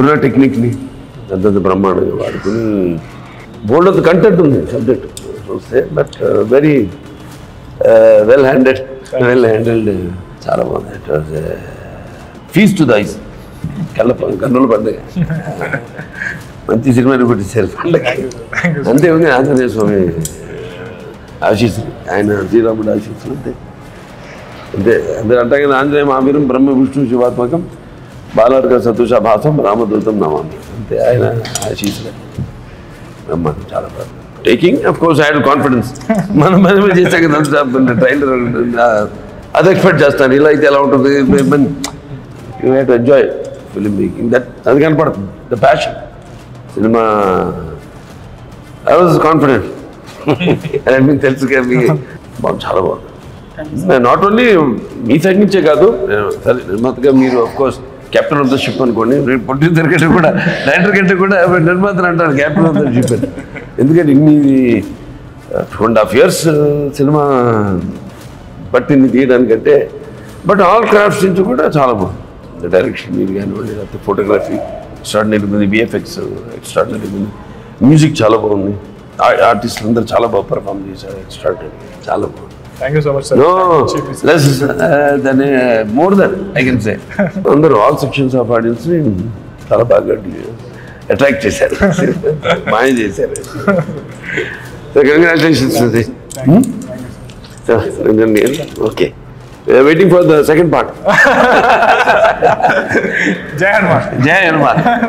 ఇప్పుడున్న టెక్నిక్ని అంతంత బ్రహ్మాండంగా వాడుకుని బోల్డ్ ఆఫ్ కంటెంట్ ఉంది సబ్జెక్ట్ చూస్తే but very well handed well handled చాలా బాగుంది. It was feast to the eyes కళ్ళ కన్నుల పండుగ మంచి సినిమాని పెట్టించారు పండుగ అంతే ఉంది ఆంజనేయ స్వామి ఆశీస్సులు. ఆయన శ్రీరాముడు ఆశీస్సులు అంతే. అంతే. అందరూ అంటాం కదా ఆంజనేయ మహావీరం బ్రహ్మ విష్ణు శివాత్మకం. బాలార్క సతుష భాసం రామదూతం నమామి. అంతే ఆయన ఆశీస్సులే చాలా బాగుంది taking of course I had confidence మనం మనం చేసాక అంత ట్రైలర్ అది ఎక్స్పెక్ట్ చేస్తాను. ఇలా అయితే ఎలా ఉంటుంది? You have to enjoy film making that అది కనపడుతుంది. The passion cinema I was confident మీకు తెలుసు బాగుంది చాలా బాగుంది. నాట్ ఓన్లీ మీ సైడ్ నుంచే కాదు నేను సరే నిర్మాతగా మీరు of course captain of the ship అనుకోండి రేపు ప్రొడ్యూసర్ కంటే కూడా డైరెక్టర్ కంటే కూడా నిర్మాతలు అంటారు కెప్టెన్ ఆఫ్ ద షిప్ అని. ఎందుకంటే ఇన్ని two and half years cinema పట్టింది తీయడానికంటే బట్ ఆల్ క్రాఫ్ట్స్ నుంచి కూడా చాలా బాగుంది. డైరెక్షన్ మీరు కానివ్వండి లేకపోతే ఫోటోగ్రఫీ ఎక్స్ట్రాడినరీ ఉంది విఎఫ్ఎక్స్ ఎక్స్ట్రాడినరీ ఉంది. మ్యూజిక్ చాలా బాగుంది. ఆర్టిస్టులు అందరూ చాలా బాగా పర్ఫామ్ చేశారు ఎక్స్ట్రాడినరీ చాలా బాగుంది. Thank you so much sir no less దాని more then I can say అందరూ ఆల్ సెక్షన్స్ ఆఫ్ ఆడియన్స్ చాలా బాగా అట్రాక్ట్ చేశారు. మాయ చేశారు. Congratulations okay waiting for the second part Jai Hanuman Jaya Hanuman